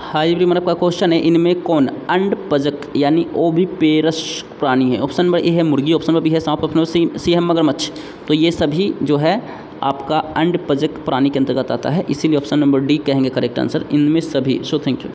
High everyone आपका question है, इनमें कौन? अंडपजक यानी ओविपेरस प्राणी है। ऑप्शन नंबर ए है मुर्गी ऑप्शन नंबर बी है सांप ऑप्शन नंबर सी सी है मगरमच्छ। तो ये सभी जो है, आपका अंडपजक प्राणी के अंतर्गत आता है। इसीलिए ऑप्शन नंबर डी कहेंगे करेक्ट आंसर इनमें सभी सो थैंक यू